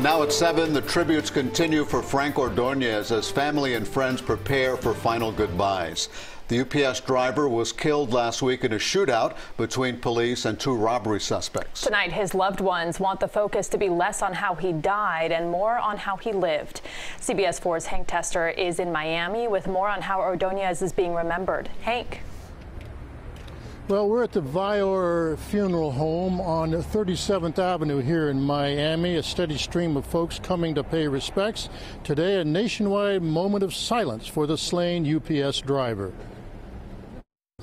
Now at 7, the tributes continue for Frank Ordonez as family and friends prepare for final goodbyes. The UPS driver was killed last week in a shootout between police and two robbery suspects. Tonight, his loved ones want the focus to be less on how he died and more on how he lived. CBS 4's Hank Tester is in Miami with more on how Ordonez is being remembered. Hank. Well, we're at the Vior Funeral Home on 37th Avenue here in Miami. A steady stream of folks coming to pay respects. Today, a nationwide moment of silence for the slain UPS driver.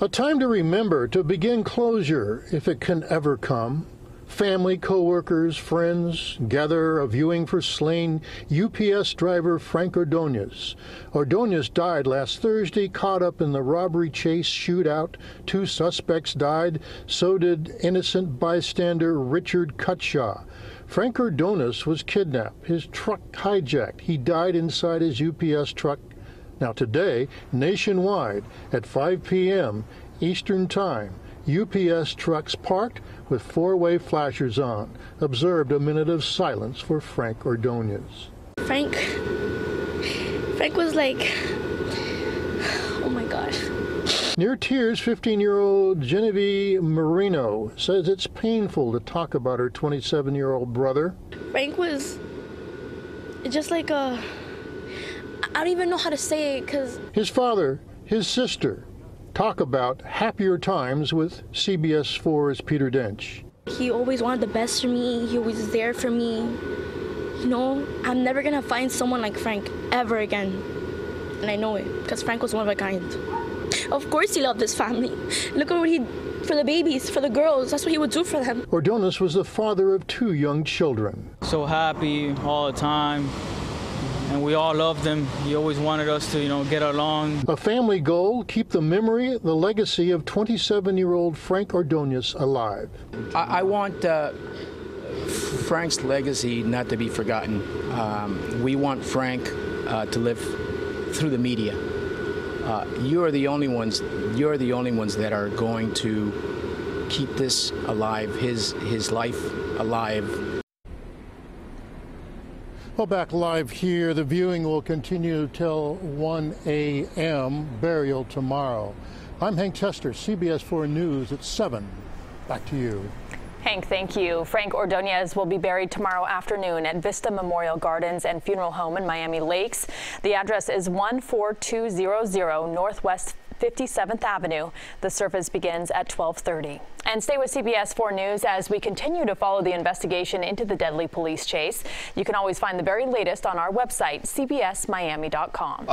A time to remember, to begin closure, if it can ever come. Family, co-workers, friends gather a viewing for slain UPS driver Frank Ordonez. Ordonez died last Thursday, caught up in the robbery chase shootout. Two suspects died, so did innocent bystander Richard Cutshaw. Frank Ordonez was kidnapped, his truck hijacked. He died inside his UPS truck. Now today, nationwide, at 5 p.m. Eastern Time, UPS trucks parked with four-way flashers on observed a minute of silence for Frank Ordonez. Frank, Frank was like, oh my gosh. Near tears, 15-year-old Genevieve Marino says it's painful to talk about her 27-year-old brother. Frank was just like a, I don't even know how to say it because... His father, his sister, talk about happier times with CBS 4's Peter D'Oench. He always wanted the best for me. He was there for me. You know, I'm never going to find someone like Frank ever again. And I know it because Frank was one of a kind. Of course he loved his family. Look at what he for the babies, for the girls. That's what he would do for them. Ordonez was the father of two young children. So happy all the time and we all loved him. He always wanted us to, you know, get along. A family goal, keep the memory, the legacy of 27-year-old Frank Ordonez alive. I, I want uh, Frank's legacy not to be forgotten. Um, we want Frank uh, to live through the media. Uh, you are the only ones. You're the only ones that are going to keep this alive. His his life alive well, back live here, the viewing will continue till 1 a.m., burial tomorrow. I'm Hank Tester, CBS 4 News at 7. Back to you. Hank, thank you. Frank Ordonez will be buried tomorrow afternoon at Vista Memorial Gardens and Funeral Home in Miami Lakes. The address is 14200 Northwest 57th Avenue. The service begins at 1230. And stay with CBS 4 News as we continue to follow the investigation into the deadly police chase. You can always find the very latest on our website, cbsmiami.com.